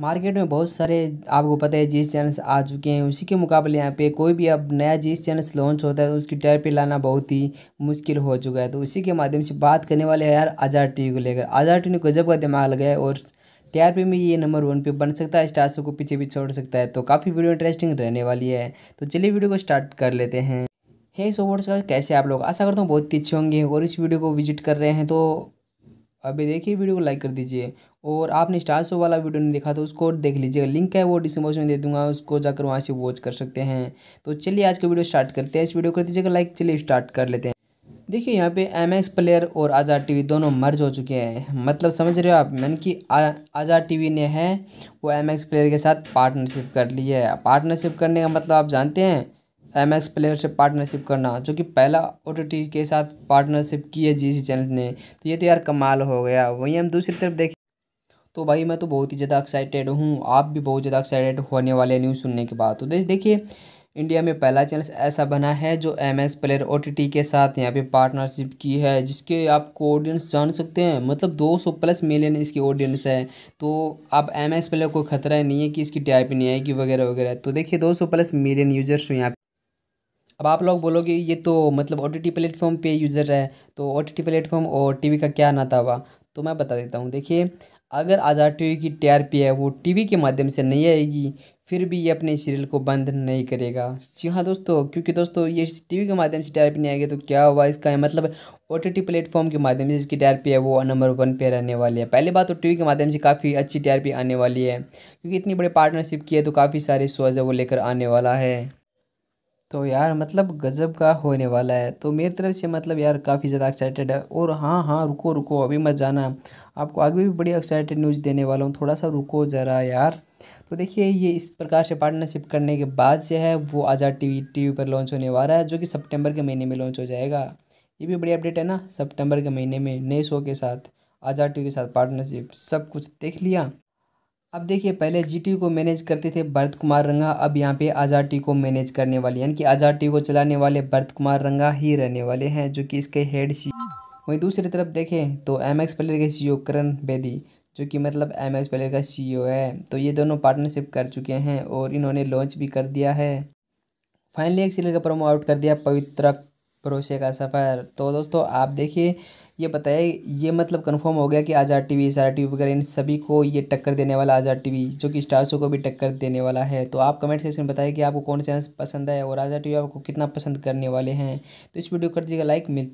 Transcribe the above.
Market में बहुत सारे आपको पता है, जीस चैनल्स आ चुके हैं। उसी के मुकाबले यहाँ पे कोई भी अब नया जीस चैनल्स लॉन्च होता है तो उसकी टीआरपी लाना बहुत ही मुश्किल हो चुका है। तो उसी के माध्यम से बात करने वाले हैं यार आज़ाद टी को लेकर। आज़ाद टी ने गजब का दिमाग लगाया और टी में ये नंबर वन पे बन सकता है, स्टार्स को पीछे भी छोड़ सकता है तो काफ़ी वीडियो इंटरेस्टिंग रहने वाली है। तो चलिए वीडियो को स्टार्ट कर लेते हैं। हे सो वर्ड्स कैसे आप लोग? आशा करता हूँ बहुत ही अच्छे होंगे और इस वीडियो को विज़िट कर रहे हैं तो अभी देखिए वीडियो को लाइक कर दीजिए और आपने स्टार शो वाला वीडियो नहीं देखा तो उसको देख लीजिएगा। लिंक है वो डिस्क्रिप्शन में दे दूँगा, उसको जाकर वहाँ से वॉच कर सकते हैं। तो चलिए आज का वीडियो स्टार्ट करते हैं। इस वीडियो कर दीजिएगा लाइक चलिए स्टार्ट कर लेते हैं। देखिए यहाँ पे एम एक्स प्लेयर और आज़ाद टीवी दोनों मर्ज हो चुके हैं। मतलब समझ रहे हो आप मैंने कि आज़ाद टीवी ने है, वो एम एक्स प्लेयर के साथ पार्टनरशिप कर ली है। पार्टनरशिप करने का मतलब आप जानते हैं एम एक्स प्लेयर से पार्टनरशिप करना, जो कि पहला ओ टी के साथ पार्टनरशिप की है जी सी चैनल ने तो ये तो यार कमाल हो गया। वहीं हम दूसरी तरफ़ देखें तो भाई मैं तो बहुत ही ज़्यादा एक्साइटेड हूँ। आप भी बहुत ज़्यादा एक्साइटेड होने वाले न्यूज़ सुनने के बाद। तो देखिए इंडिया में पहला चैनल ऐसा बना है, जो M X player O T T के साथ यहाँ पे पार्टनरशिप की है, जिसके आपको ऑडियंस जान सकते हैं। मतलब 200 प्लस मिलियन इसकी ऑडियंस है। तो अब एम एस प्लेयर को खतरा नहीं है कि इसकी टी नहीं आएगी, वगैरह वगैरह। तो देखिए 200 प्लस मिलियन यूज़र्स यहाँ अब आप लोग बोलोगे, ये तो मतलब ओ टी टी प्लेटफॉर्म पे यूज़र है तो ओ टी टी प्लेटफॉर्म और टीवी का क्या नाता हुआ? तो मैं बता देता हूँ, देखिए, अगर आज़ाद टीवी की टीआरपी है, वो टीवी के माध्यम से नहीं आएगी, फिर भी ये अपने सीरियल को बंद नहीं करेगा। जी हाँ दोस्तों, क्योंकि दोस्तों, ये टीवी के माध्यम से टीआरपी नहीं आएगी तो क्या हुआ इसका? है मतलब ओ टी प्लेटफॉर्म के माध्यम से इसकी टी है, वो नंबर वन पे रहने वाली है। पहली बात तो टीवी के माध्यम से काफ़ी अच्छी टीआरपी आने वाली है, क्योंकि इतनी बड़ी पार्टनरशिप की है तो काफ़ी सारे शोज़ है, वो लेकर आने वाला है। तो यार मतलब गज़ब का होने वाला है। तो मेरी तरफ़ से मतलब यार काफ़ी ज़्यादा एक्साइटेड है। और हाँ हाँ रुको रुको, अभी मत जाना। आपको आगे भी बड़ी एक्साइटेड न्यूज़ देने वाला हूँ। थोड़ा सा रुको ज़रा यार। तो देखिए, ये इस प्रकार से पार्टनरशिप करने के बाद से है, वो आज़ाद टी वी पर लॉन्च होने वाला है, जो कि सितंबर के महीने में लॉन्च हो जाएगा। ये भी बड़ी अपडेट है ना, सितंबर के महीने में, नए शो के साथ, आज़ाद टी के साथ पार्टनरशिप सब कुछ देख लिया। अब देखिए, पहले जी को मैनेज करते थे भरत कुमार रंगा, अब यहाँ पे आज़ाद टी को मैनेज करने वाले, यानी कि आज़ाद टी को चलाने वाले भरत कुमार रंगा ही रहने वाले हैं, जो कि इसके हेड सी वहीं दूसरी तरफ़ देखें तो एम एक्स प्लेयर के सी करण बेदी, जो कि मतलब एम एक्स प्लेयर का सी है। तो ये दोनों पार्टनरशिप कर चुके हैं और इन्होंने लॉन्च भी कर दिया है। फाइनली एक सीरियल का प्रोमो आउट कर दिया, पवित्र भरोसे का सफ़र। तो दोस्तों, आप देखिए ये बताए, ये मतलब कंफर्म हो गया कि आज़ाद टीवी सारा टीवी वगैरह इन सभी को ये टक्कर देने वाला आज़ाद टीवी जो कि स्टार शो को भी टक्कर देने वाला है। तो आप कमेंट सेक्शन में बताइए कि आपको कौन चैनल पसंद है और आज़ाद टीवी आपको कितना पसंद करने वाले हैं। तो इस वीडियो कर दीजिएगा लाइक मिलते